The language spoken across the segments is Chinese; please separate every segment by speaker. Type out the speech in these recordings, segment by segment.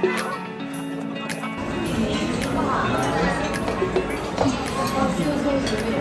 Speaker 1: 水，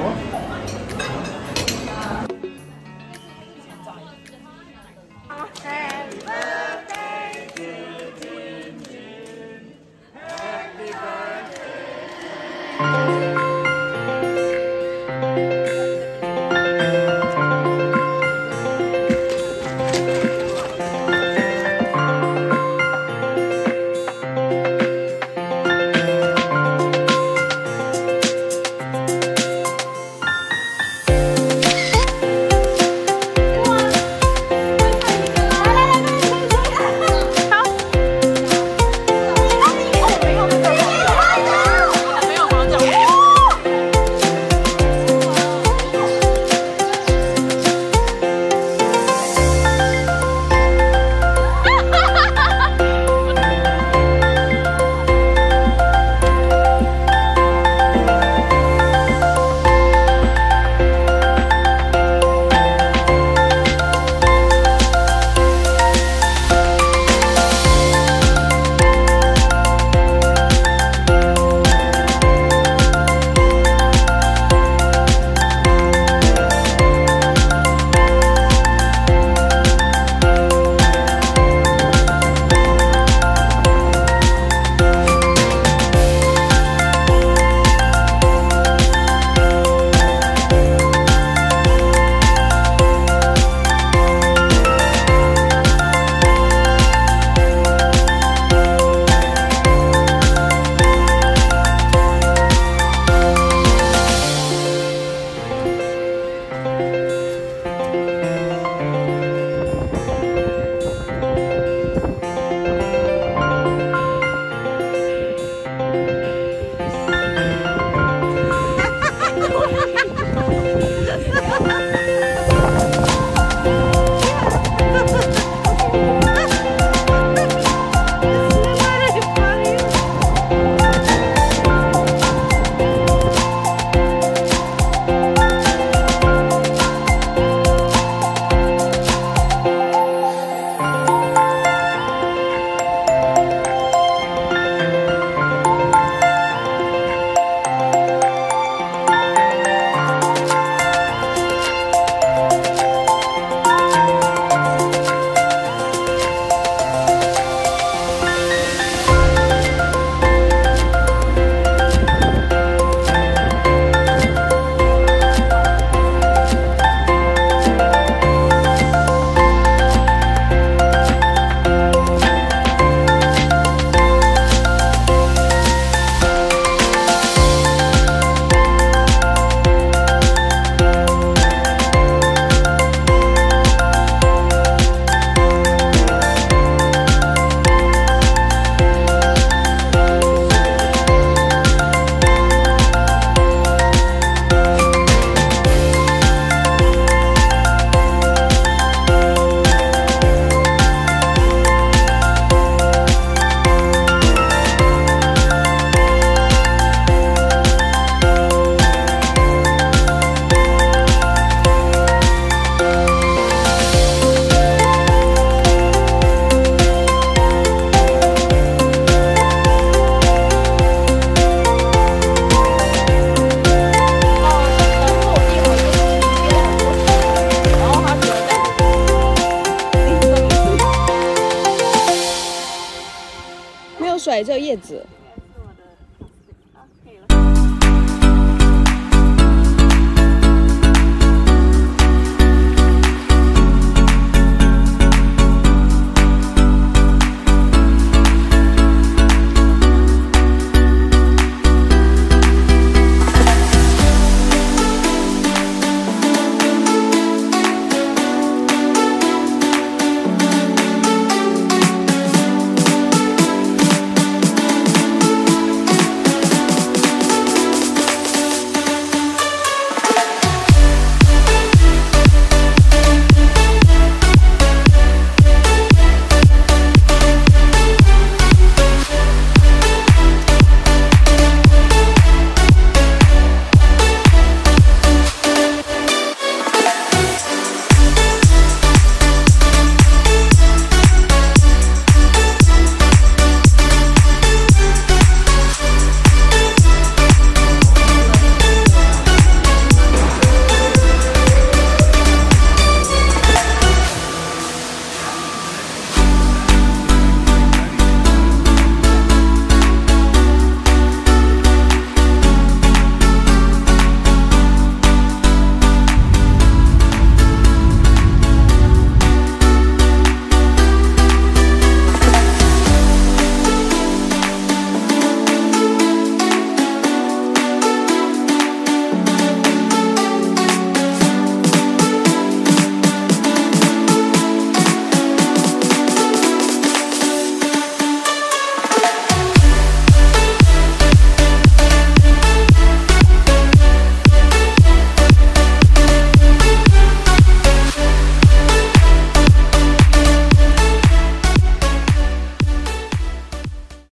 Speaker 1: 叫叶子。